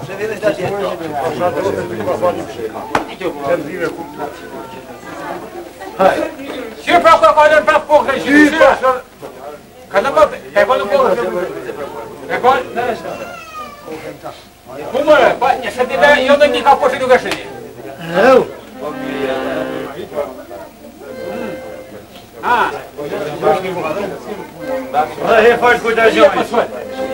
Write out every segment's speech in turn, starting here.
Może wiele zdać jest to. Się prawda panie praw pochreć. Kanapa, ewalu pochreć. Ewalu. Kumara, panie, sobie da i ono nika poszedł gaszyli. A. Aí faz cuidar de nós.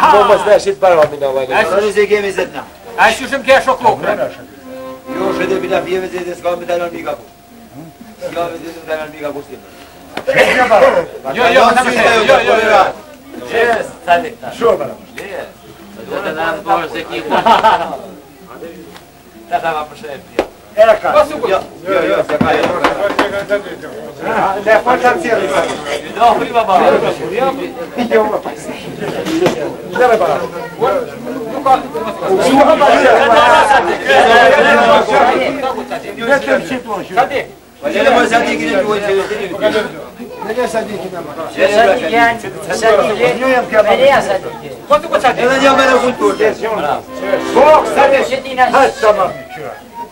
Мама знает, что это барва меня война. А что же геми зетна? А что же мне шокло? Ё шеде бина бьеве зеде с гами данан мига бу. С гами зеде данан мига бу стим. Ё ё потому что ё ё ё. Yes, садик. Что барва? Yes. Это нам боже, какие. Да, да, вообще. Era cara. Posso io, io, io, se vai. Ah, le porta anzi arriva. No, prima va. Io ma passi. Dove va? Uçuğa başlıyor. Hadi. Hadi. Nereye sadiki nama? Sadiki yani. Sadiki. Nereye sadiki? Kutu kutu sadiki. Nereye bana kutu? Soğuk sadiki. Her zaman.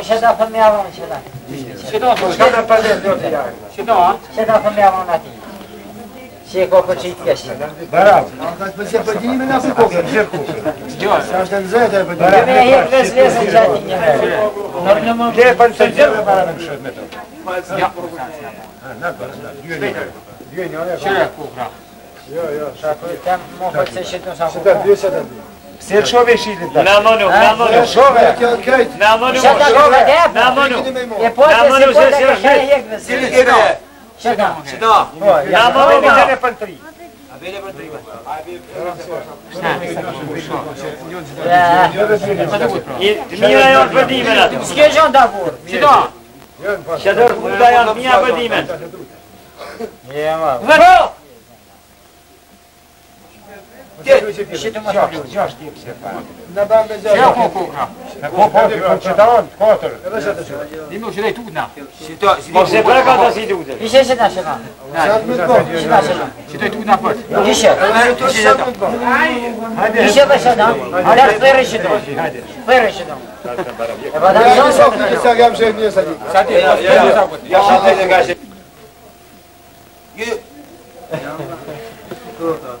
Uședa femeia la uședa. Uședa pe de Uședa? Uședa femeia la una tine. Și e copă ce-i tiești. Bravo. Dacă se pe tine, nu se copă. Ce copă? Să aștept zăia de pe tine. Femeia e vezi în cea tine. Ce e pentru să zăia pe bara în șod metă? Ce e cu hra? Eu, eu, și apoi te-am mă fățe și tu s-a făcut. Și te-am dus să te duci. Se e shove shitin të? Në amonu, në amonu. Në shove. Në amonu. Në shove. Në amonu. E po të si po të po, ka e jekve. Si li kime. Shka. Në amonu. Në amonu. Në amonu. Mira janë përdimen atë. Ske gjënë da burë. Qëto? Shëtër, mu da janë mija përdimen. Vërë! Po! Gjash një pse pa. Në dam me gjash. Ja ku ku ka. Po po po çdan katër. Ni më shëdai tutna. Çito, po se pra ka ta si tutna. Ishe se ta shëka. Na. Çito tutna po. Ishe. Ishe ta. Hajde. Ishe ka shëdan. Ala thërë shëdan. Hajde. Thërë shëdan. E vada janë sa këtë sa jam shëf një sa ditë. Sa ti. Ja shëdai nga shëf. Ju. Ja. Kurta.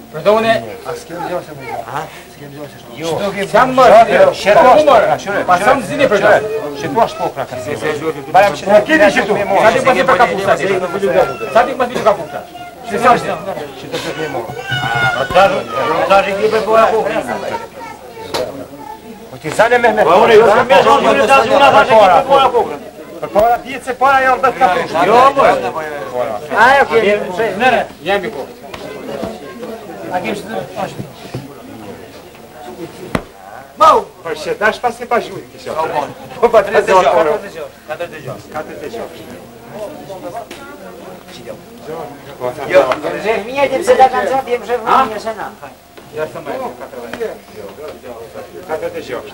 Përdojnë... A s'kem gjo se më gjo? A? S'kem gjo se Jo, shtu më Shtu mërë, më mërë, shtu mërë, shtu mërë, pasam zini për gjo. Shtu ashtë pokra, ka se se zhjurë, barem shtu. Në kiti sa për kapukta, sa t'ik pas për kapukta. Shtu sa shtu? Shtu të të të të të të të Po ti zane me me. Po unë jo se më dashur ata që kanë para kokën. Për para dihet se para janë vetë Jo po. Ai okay. Nere, jemi po. 8. Tak Mał! Właśnie, dasz pasję paźmówki się. Chyba te ziorno. Kadr te ziorno. Kadr te ziorno. Że w minie tym sedakam zabiem, że w minie senam. Ja sam mam kadr te ziorno.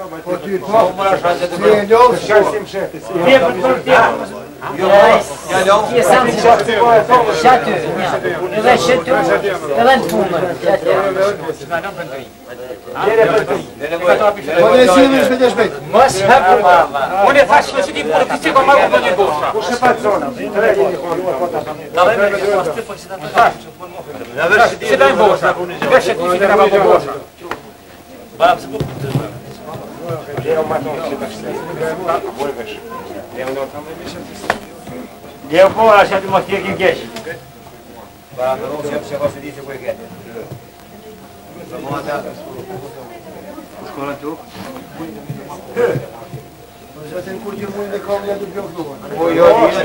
Po ti po. Po më rrash atë. Ti e Jo. Ja jo, jo. Po e thon po, Ja ti. Na kam për ti. Dere për ti. Dere për ti. Po ne si më shpejt Mos ha Unë e thash se ti mund të të kemo Po shpa zona. Tre jeni kohë po ta kam. Ta vëmë me shpastë po si ta të. Ja Gdje eu matom se baš tako tá borgaš? Gdje u tamo je više Gdje u pola sad ima stijek i gdje si? Pa na ovom sjepu se vas idite koje gdje. Samo da... U škola tu? Zatim kurdi mu ne kao ne dobio odgovor. Oj, oj, ne,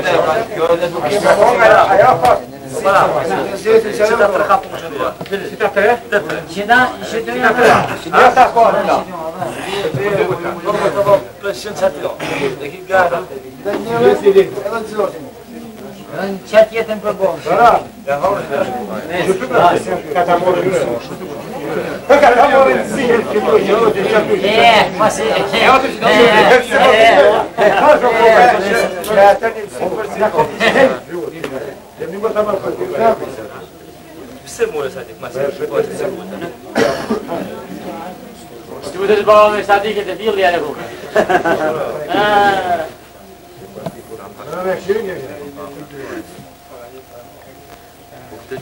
ne, A ja pa... Sita tre? Sita tre? Sita tre? Sita tre? Sita tre? Sita tre? Nuk po të po të shenë qëtë të jo, dhe kitë gara. Në një në qëtë jetë në përbohën. Dhe haurën? Në shëpim në përbohën. Ka ta morën një shumë, shumë, shumë. Në këta E, këma se, e. E, e, e. E, e, e. E, e, e. Dhe mi po ta morën përbohën. Se morës po asë se Als je moet dan is het. Ja, dat is het. Ja, dat is het. Ja, dat is het. Ja,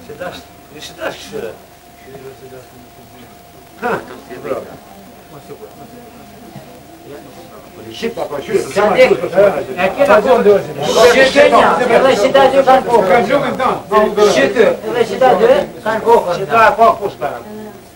is het. Ja, dat is het. dat is het. Ja, dat is het. Ja, dat is het. Ja, dat is het. Ja, dat is het. Ja, dat is het. Ja, dat is het. Ja, het. dat is het. Ja, het. is het. het. is het. het. is het. het. is het. het. is het. het. is het. het. is het. het. is het. het. is het. het. is het. het. is het. het. is het. het. is het.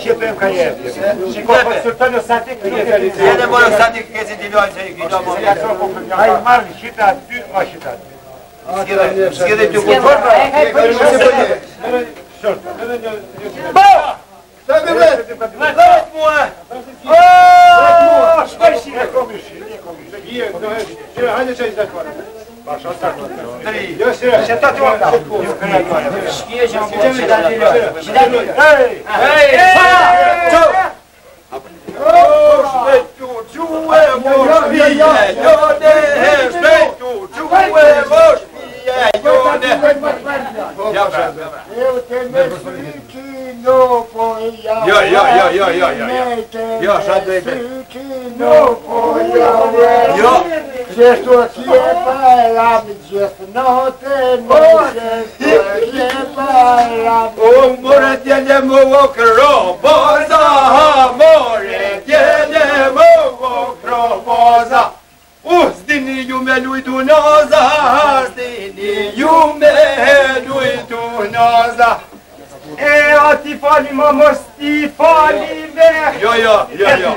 Ще пеем кај е. Ще кога сртано сати, еден мора сати кај се дило се ги домо. Ај марни шита, ти а шита. Скидај, скидај ти го форно. Бо! Тебе бе! Лават му е! Ооо! Шпарши! Не комиш, не комиш. Гие, да, hajde çay izlet bana. Sentate uma você Respeito de huevos, milhões, respeito de huevos, eu também que não foi Yo, yo, yo, yo, yo, yo. Yo, já doei bem. Que não foi Yo. Gjeshtu ki e pa e rami gjithë note Në gjeto ki e pa e rami O mërë tjene më vokë ro boza Ha mërë tjene më vokë ro U s'dini ju me lujtu noza S'dini ju me lujtu noza E ati fali më mërë sti fali me Jo jo jo jo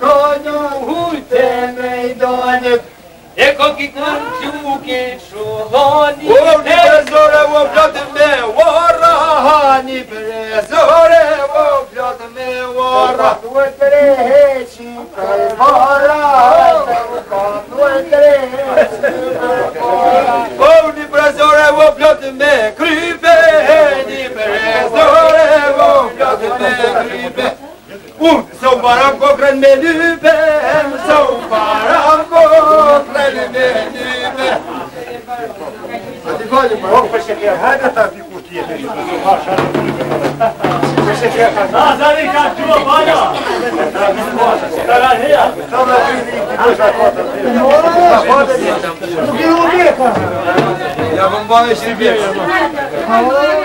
kodu hujte me i donjët E ko ki në gjuki shohoni Uo një brezore, uo plotë me uo rahani Brezore, uo plotë me uo rahani e të reheqi kërpara Uo të e kërpara një brezore, uo plotë me krype Një prezore vo plotë me krype سوف ربك رنبدي بام سوف ربك رنبدي بام Hadi Yok be şeker, hadi tabii kurtuya. Be şeker. Nazarı kaçtı mı bana? Sana ne ya? Sana ne ya? Bugün oluyor. Ya ben bana işini bir yapıyorum.